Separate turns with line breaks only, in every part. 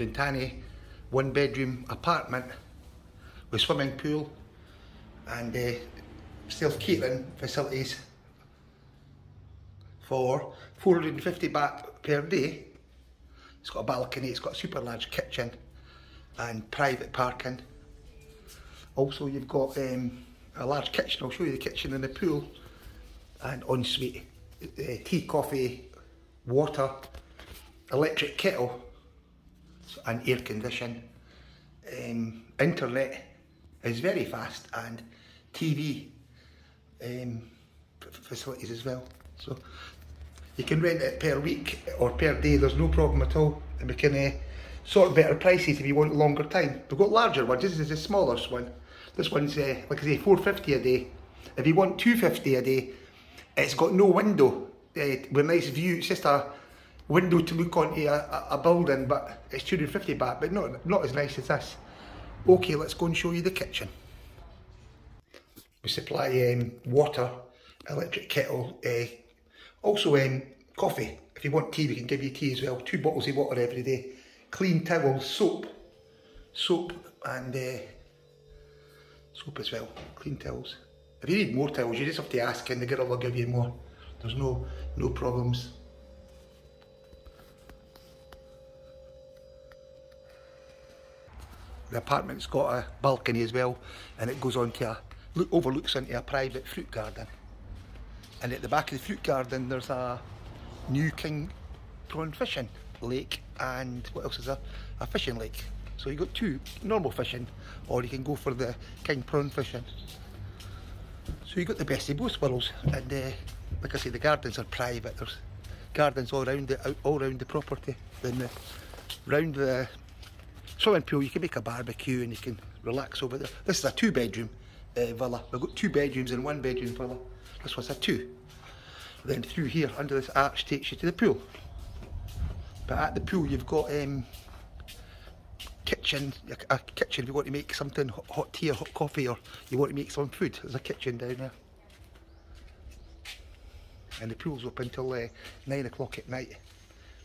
in Tani, one bedroom apartment with swimming pool and uh, self-catering facilities for 450 baht per day. It's got a balcony, it's got a super large kitchen and private parking. Also you've got um, a large kitchen, I'll show you the kitchen and the pool and ensuite uh, tea, coffee, water, electric kettle and air condition. Um, internet is very fast and TV um, facilities as well. So you can rent it per week or per day, there's no problem at all. And we can uh, sort better prices if you want longer time. We've got larger ones, this is the smallest one. This one's, uh, like I say, 450 a day. If you want 250 a day, it's got no window uh, with nice view. It's just a window to look onto a, a building, but it's 250 baht, but not, not as nice as this. Okay, let's go and show you the kitchen. We supply um, water, electric kettle, uh, also um, coffee. If you want tea, we can give you tea as well. Two bottles of water every day. Clean towels, soap, soap and uh, soap as well. Clean towels. If you need more towels, you just have to ask and the girl will give you more. There's no no problems. The apartment's got a balcony as well and it goes on to a, look, overlooks into a private fruit garden. And at the back of the fruit garden there's a new king prawn fishing lake and what else is there? A fishing lake. So you've got two normal fishing or you can go for the king prawn fishing. So you've got the best of both worlds and uh, like I say the gardens are private. There's gardens all around the all around the property. Then the, round the swimming pool, you can make a barbecue and you can relax over there. This is a two bedroom uh, villa. We've got two bedrooms and one bedroom villa. This one's a two. Then through here, under this arch, takes you to the pool. But at the pool, you've got um, kitchen, a kitchen if you want to make something hot, tea or hot coffee or you want to make some food. There's a kitchen down there. And the pool's open until uh, 9 o'clock at night.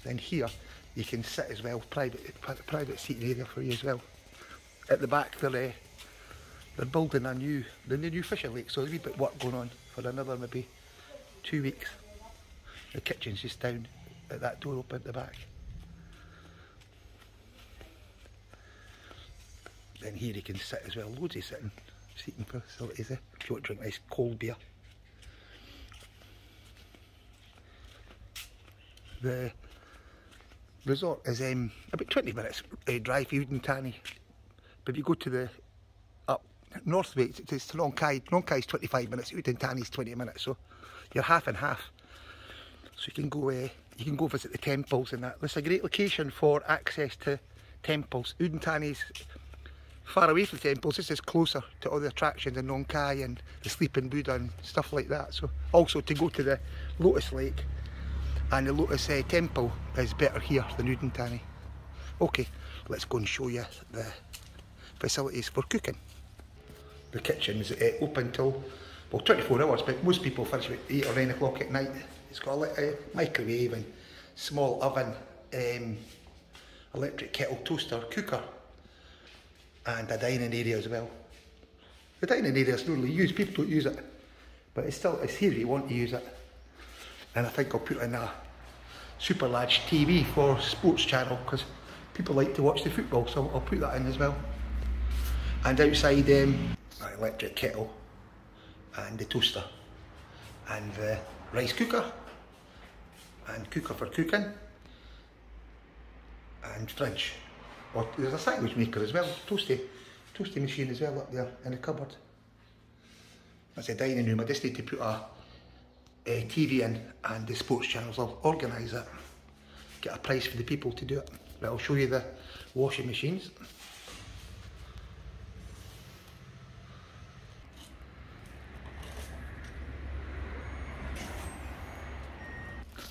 Then here, you can sit as well, private private seating area for you as well. At the back they're, uh, they're building a new the new fishing lake, so there's a wee bit of work going on for another maybe two weeks. The kitchen's just down at that door open at the back. Then here you can sit as well, loads of sitting seating facilities there, if you want to drink nice cold beer. The resort is um, about 20 minutes uh, drive from Udon But if you go to the up north way, it's, it's to. Nong Khai is 25 minutes, Udon Thani is 20 minutes, so you're half and half. So you can go uh, you can go visit the temples and that. It's a great location for access to temples. Thani is far away from temples, this is closer to the attractions in Nong Khai and the Sleeping Buddha and stuff like that. So also to go to the Lotus Lake and the Lotus uh, Temple is better here than Udon Thani. Okay, let's go and show you the facilities for cooking. The kitchen is uh, open till, well 24 hours, but most people finish at 8 or 9 o'clock at night. It's got a, a microwave and small oven, um, electric kettle, toaster, cooker and a dining area as well. The dining area is not really used, people don't use it, but it's still, it's here if you want to use it and I think I'll put in a super large TV for sports channel because people like to watch the football so I'll put that in as well. And outside um, electric kettle and the toaster and the rice cooker and cooker for cooking and fridge. Or there's a sandwich maker as well toasty toasty machine as well up there in the cupboard. That's a dining room I just need to put a uh, TV and the sports channels. I'll organise it, get a price for the people to do it. But I'll show you the washing machines.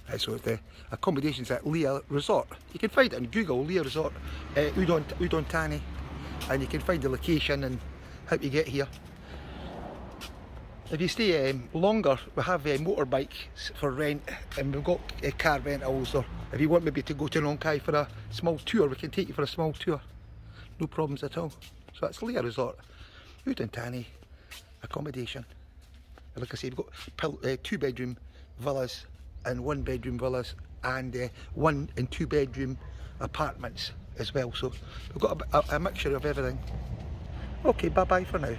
Right, so the accommodations at Leeya Resort. You can find it on Google, Leeya Resort, uh, Udon, Udon Thani, and you can find the location and how to get here. If you stay um, longer, we have uh, motorbikes for rent and we've got uh, car rentals or if you want maybe to go to Nong for a small tour, we can take you for a small tour. No problems at all. So that's Leeya Resort, Udon Thani, accommodation. And like I say, we've got uh, two bedroom villas and one bedroom villas and uh, one and two bedroom apartments as well. So we've got a, a, a mixture of everything. Okay, bye bye for now.